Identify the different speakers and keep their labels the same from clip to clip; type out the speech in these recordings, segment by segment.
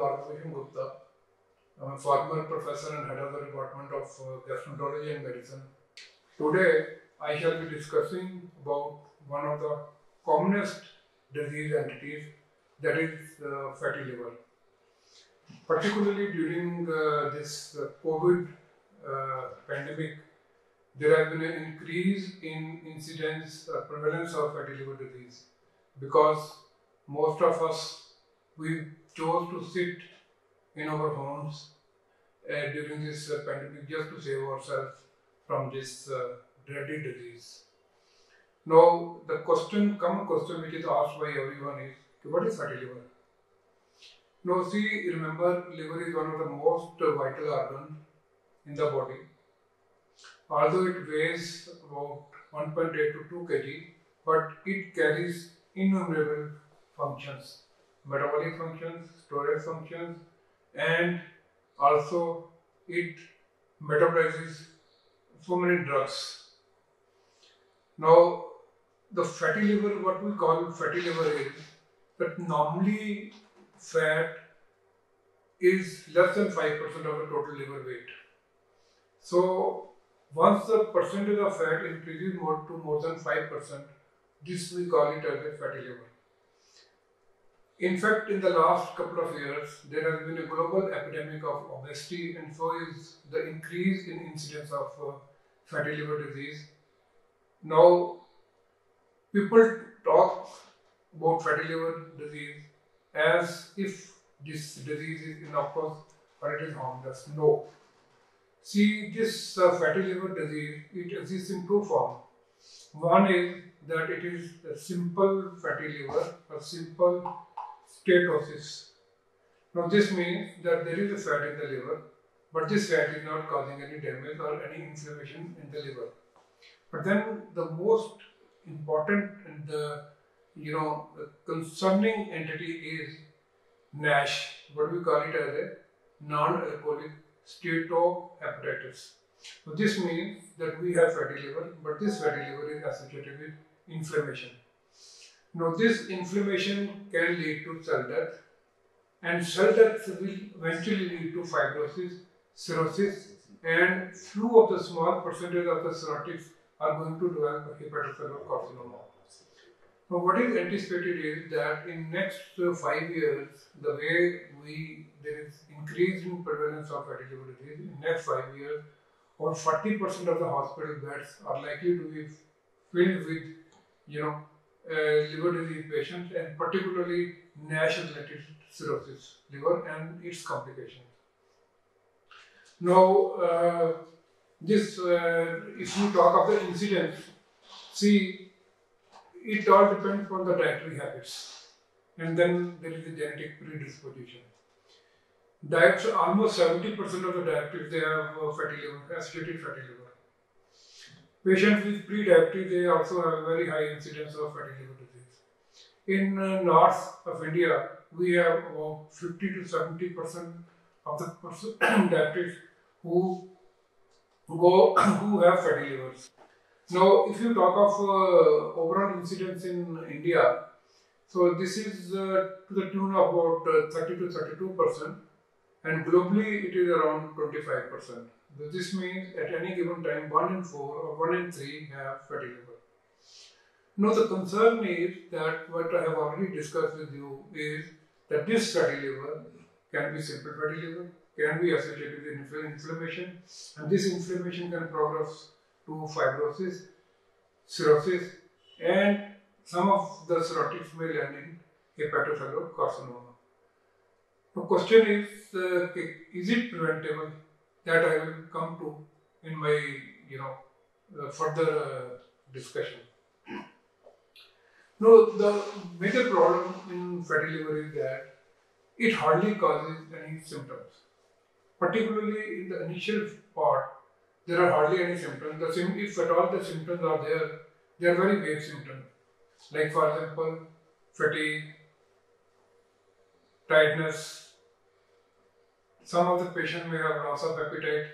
Speaker 1: Bharat Bhushan Gupta. I'm a former professor and head of the Department of uh, Gastroenterology and Medicine. Today, I shall be discussing about one of the commonest disease entities, that is uh, fatty liver. Particularly during uh, this uh, COVID uh, pandemic, there has been an increase in incidence, uh, prevalence of fatty liver disease because most of us we chose to sit in our homes uh, during this uh, pandemic just to save ourselves from this uh, dreaded disease. Now, the question, common question which is asked by everyone is, what is fatty liver? Now, see, remember, liver is one of the most vital organs in the body. Although it weighs about 1.8 to 2 kg, but it carries innumerable functions metabolic functions, storage functions, and also it metabolizes so many drugs. Now, the fatty liver, what we call fatty liver is that normally fat is less than 5% of the total liver weight. So, once the percentage of fat increases more to more than 5%, this we call it as a fatty liver. In fact, in the last couple of years, there has been a global epidemic of obesity, and so is the increase in incidence of uh, fatty liver disease. Now, people talk about fatty liver disease as if this disease is innocuous or it is harmless. No. See, this uh, fatty liver disease, it exists in two forms. One is that it is a simple fatty liver, a simple steatosis. Now this means that there is a fat in the liver, but this fat is not causing any damage or any inflammation in the liver. But then the most important and the you know the concerning entity is NASH, what we call it as a non-alcoholic steatohepatitis. So this means that we have fatty liver, but this fatty liver is associated with inflammation. Now this inflammation can lead to cell death and cell death will eventually lead to fibrosis, cirrhosis and few of the small percentage of the cirrhotics are going to develop hepatocellular carcinoma. Now what is anticipated is that in next five years, the way we there is increase in prevalence of liver disease, in next five years, over 40% of the hospital beds are likely to be filled with, you know, liver disease patients and particularly NASH related cirrhosis, liver and its complications. Now, uh, this, uh, if you talk of the incidence, see, it all depends on the dietary habits and then there is a genetic predisposition. Diets, almost 70% of the diabetics, they have uh, fatty liver, associated fatty liver. Patients with pre-diabetes, they also have a very high incidence of fatty liver disease. In uh, north of India, we have about 50 to 70 percent of the person diabetics who go who have fatty livers. Now, if you talk of uh, overall incidence in India, so this is uh, to the tune of about uh, 30 to 32 percent, and globally it is around 25 percent. This means at any given time, 1 in 4 or 1 in 3 have fatty liver. Now, the concern is that what I have already discussed with you is that this fatty liver can be simple fatty liver, can be associated with inflammation, and this inflammation can progress to fibrosis, cirrhosis, and some of the cirrhotics may land in hepatocellular carcinoma. The question is, uh, is it preventable? That I will come to in my you know uh, further uh, discussion. No, the major problem in fatty liver is that it hardly causes any symptoms. Particularly in the initial part, there are hardly any symptoms. The sim- if at all the symptoms are there, they are very vague symptoms. Like for example, fatigue, tiredness, some of the patient may have loss of appetite.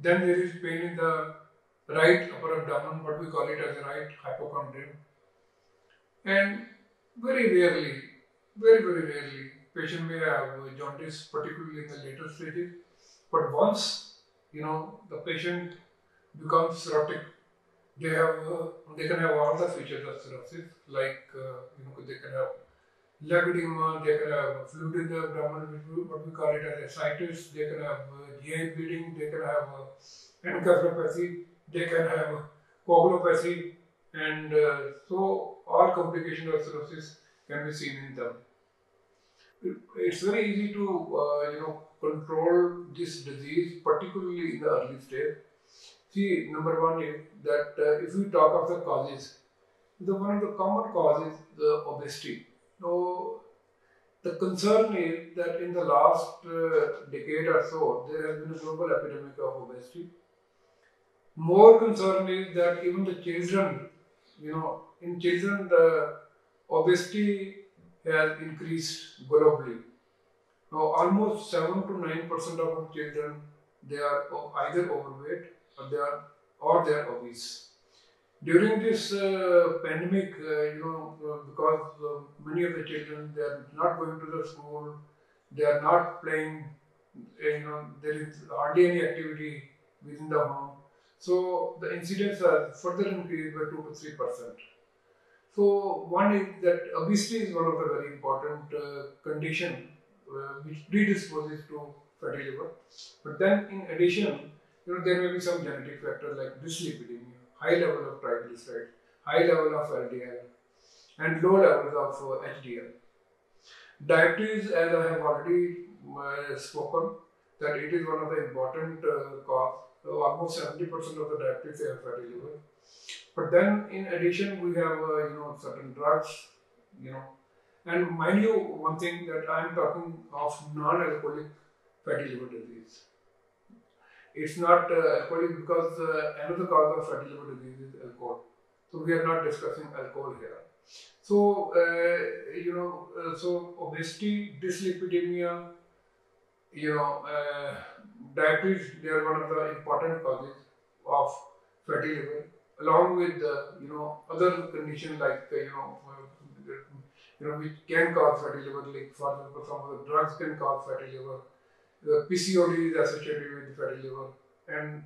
Speaker 1: Then there is pain in the right upper abdomen, what we call it as right hypochondrium. And very rarely, very very rarely, patient may have jaundice, particularly in the later stages. But once you know the patient becomes cirrhotic, they have uh, they can have all the features of cirrhosis, like uh, you know they can have leg they can have fluid in the abdomen, what we call it as ascites, they can have uh, GI bleeding, they can have uh, encephalopathy, they can have coagulopathy, and uh, so all complications of cirrhosis can be seen in them. It's very easy to uh, you know control this disease, particularly in the early stage. See, number one is that uh, if we talk of the causes, the one of the common causes is the obesity. So the concern is that in the last uh, decade or so, there has been a global epidemic of obesity. More concern is that even the children, you know, in children the obesity has increased globally. Now, almost 7 to 9 percent of our children they are either overweight or they are or they are obese. During this uh, pandemic, uh, you know, uh, because uh, many of the children they are not going to the school, they are not playing, you know, there is hardly any activity within the home. So the incidence are further increased by two to three percent. So one is that obesity is one of the very important uh, condition uh, which predisposes to fatty liver. But then in addition, you know, there may be some genetic factor like dyslipidemia, high level of triglycerides, high level of LDL, and low levels of uh, HDL. Diabetes, as I have already uh, spoken, that it is one of the important uh, cause. So almost 70% of the diabetes have fatty liver. But then, in addition, we have uh, you know certain drugs, you know, and mind you, one thing that I am talking of non-alcoholic fatty liver disease. It's not uh, alcoholic because uh, another cause of fatty liver disease is alcohol. So we are not discussing alcohol here. So uh, you know, uh, so obesity, dyslipidemia, you know, uh, diabetes, they are one of the important causes of fatty liver, along with you know other conditions like you know you know, which can cause fatty liver, like for example, some of the drugs can cause fatty liver. The PCOD is associated with fatty liver, and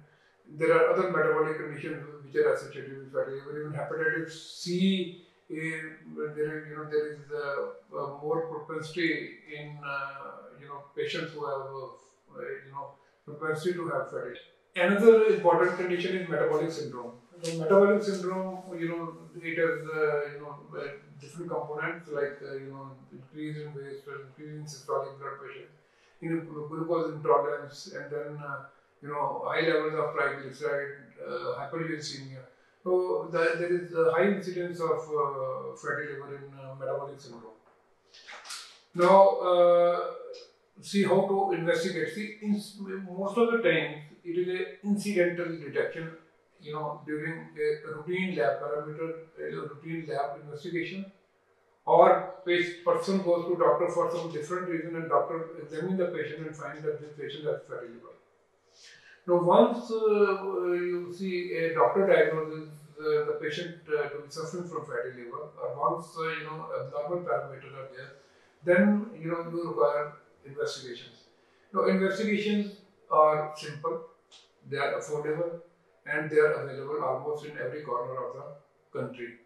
Speaker 1: there are other metabolic conditions which are associated with fatty liver. Even hepatitis C, uh, there you know there is uh, uh, more propensity in uh, you know patients who have uh, you know propensity to have fatty. Another important condition is metabolic syndrome. Metabolic syndrome, you know, it has you know different components like uh, you know increase in waist increase in systolic blood pressure, you know, glucose intolerance, and then uh, you know high levels of triglyceride, uh, hyperglycemia. So the, there is a high incidence of uh, fatty liver in uh, metabolic syndrome. Now, uh, see how to investigate. See, in, most of the time, it is an incidental detection you know, during a routine lab parameter, a routine lab investigation, or person goes to doctor for some different reason and doctor examine the patient and find that this patient has fatty liver. Now, once uh, you see a doctor diagnoses uh, the patient uh, to be suffering from fatty liver, or once uh, you know abnormal parameters are there, then you know you require investigations. Now, investigations are simple, they are affordable, and they are available almost in every corner of the country.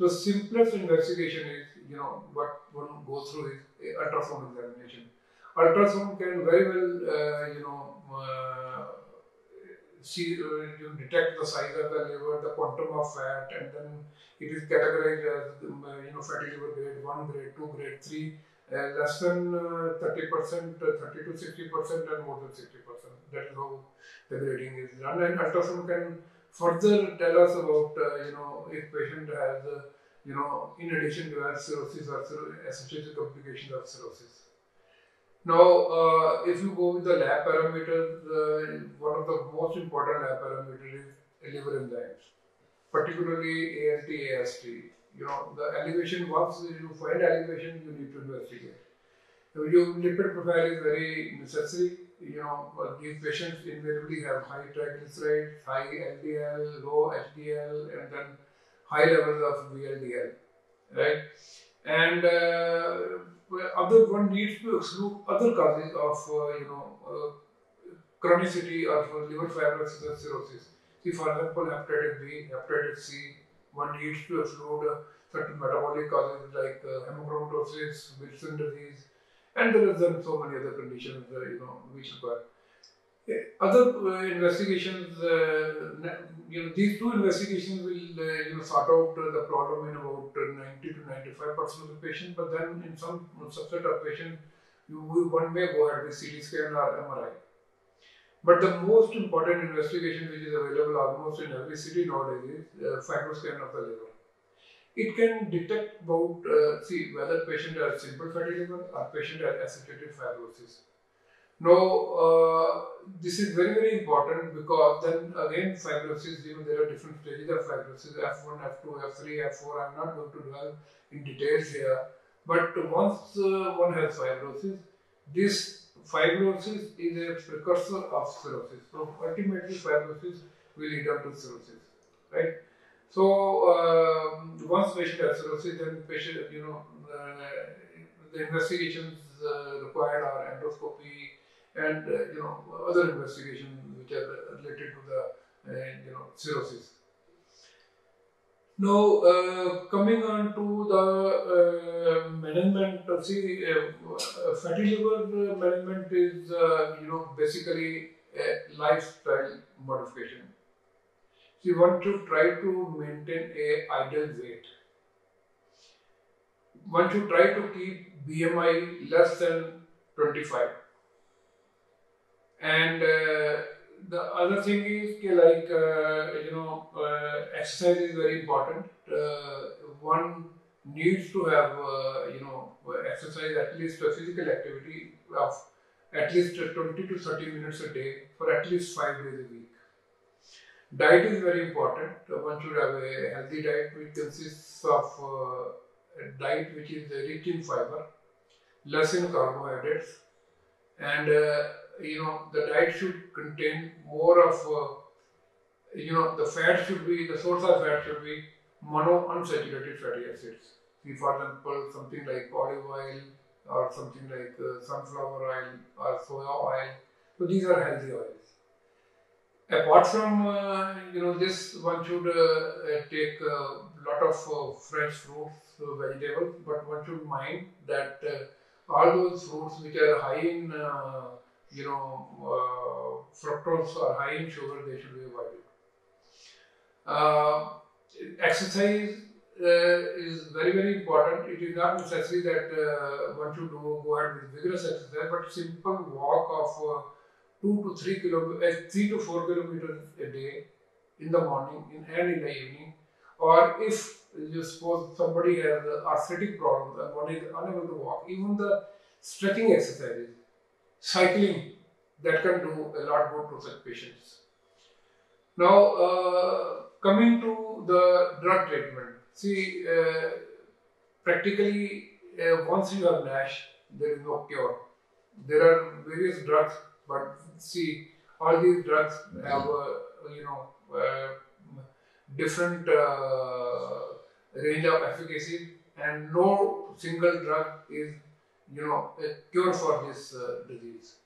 Speaker 1: The simplest investigation is, you know, what one goes through is ultrasound examination. Ultrasound can very well, uh, you know, uh, see, uh, you detect the size of the liver, the quantum of fat, and then it is categorized as, um, you know, fatty liver grade 1, grade 2, grade 3, uh, less than 30%, uh, 30 to 60%, and more than 60%. That is how the grading is done. And ultrasound can further tell us about, uh, you know, if patient has, uh, you know, in addition to cirrhosis or associated complications of cirrhosis. Now, uh, if you go with the lab parameters, uh, one of the most important lab parameters is liver enzymes, particularly ALT, AST. You know, the elevation, once you find elevation, you need to investigate. So your lipid profile is very necessary you know, these patients invariably have high triglycerides, high LDL, low HDL, and then high levels of VLDL, right? And uh, other one needs to exclude other causes of uh, you know uh, chronicity of liver fibrosis and cirrhosis. See, for example, hepatitis B, hepatitis C. One needs to exclude uh, certain metabolic causes like uh, hemochromatosis, Wilson disease, and there are so many other conditions uh, you know which require other uh, investigations, uh, you know, these two investigations will uh, you know sort out the problem in about 90 to 95 percent of the patient. But then in some subset of patients, you one may go ahead with CT scan or MRI. But the most important investigation which is available almost in every city nowadays is uh, fibroscan of the liver. It can detect about, uh, see whether patient has simple fatty liver or patient has associated fibrosis. Now, uh, this is very, very important because then again, fibrosis, know, there are different stages of fibrosis F1, F2, F3, F4. I'm not going to dwell in details here. But once uh, one has fibrosis, this fibrosis is a precursor of cirrhosis. So, ultimately, fibrosis will lead up to cirrhosis, right? So, uh, once patient has cirrhosis, then patient, you know, uh, the investigations uh, required are endoscopy, and uh, you know other investigations which are related to the uh, you know cirrhosis. Now, uh, coming on to the uh, management, see, fatty liver management is, you know, basically a lifestyle modification. So, you want to try to maintain a ideal weight. One should try to keep BMI less than 25 and uh, the other thing is like uh, you know uh, exercise is very important. One needs to have you know exercise at least a physical activity of at least 20 to 30 minutes a day for at least 5 days a week diet is very important one should have a healthy diet which consists of uh, a diet which is rich in fiber less in carbohydrates and uh, you know, the diet should contain more of, uh, you know, the fat should be, the source of fat should be mono unsaturated fatty acids. See, for example, something like olive oil or something like uh, sunflower oil or soya oil. So these are healthy oils. Apart from, uh, you know, this one should uh, uh, take a lot of fresh fruits, vegetables, but one should mind that all those fruits which are high in you know, fructose or high in sugar, they should be avoided. Exercise uh, is very, very important. It is not necessary that uh, one should do, go ahead with vigorous exercise, but simple walk of two to three kilometers, uh, three to four kilometers a day in the morning in, and in the evening. Or if you suppose somebody has arthritic problems and one is unable to walk, even the stretching exercises cycling that can do a lot more to such patients. Now, uh, coming to the drug treatment, see, uh, practically uh, once you have NASH, there is no cure. There are various drugs, but see, all these drugs have, you know, different uh, range of efficacy, and no single drug is you know, a cure for this uh, disease.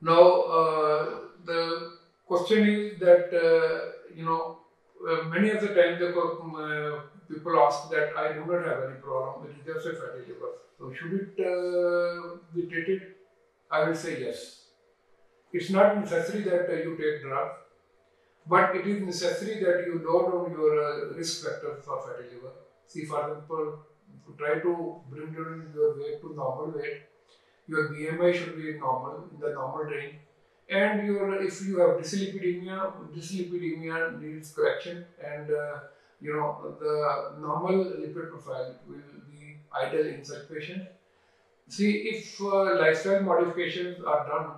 Speaker 1: Now, uh, the question is that, uh, you know, uh, many of the times the uh, people ask that I do not have any problem, it is just a fatty liver. So, should it uh, be treated? I will say yes. It's not necessary that you take drugs, but it is necessary that you lower down your risk factors for fatty liver. See, for example, try to bring down your weight to normal weight. Your BMI should be normal, in the normal range. And your if you have dyslipidemia, dyslipidemia needs correction and uh, you know the normal lipid profile will be ideal in such patients. See if uh, lifestyle modifications are done,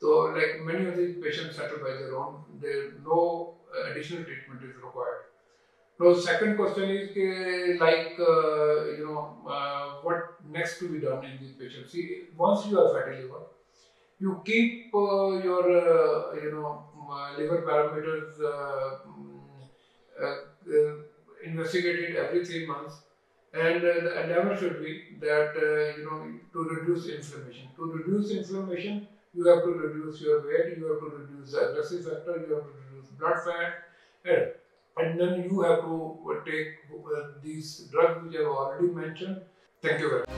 Speaker 1: so like many of these patients settle by their own, there no additional treatment is required. So second question is uh, like uh, you know uh, what next to be done in these patients. See, once you have fatty liver, you keep uh, your uh, you know uh, liver parameters mm, investigated every three months, And uh, the endeavor should be that uh, you know to reduce inflammation. To reduce inflammation, you have to reduce your weight, you have to reduce the aggressive factor, you have to reduce blood fat, and, and then you have to uh, take uh, these drugs which I have already mentioned. Thank you very much.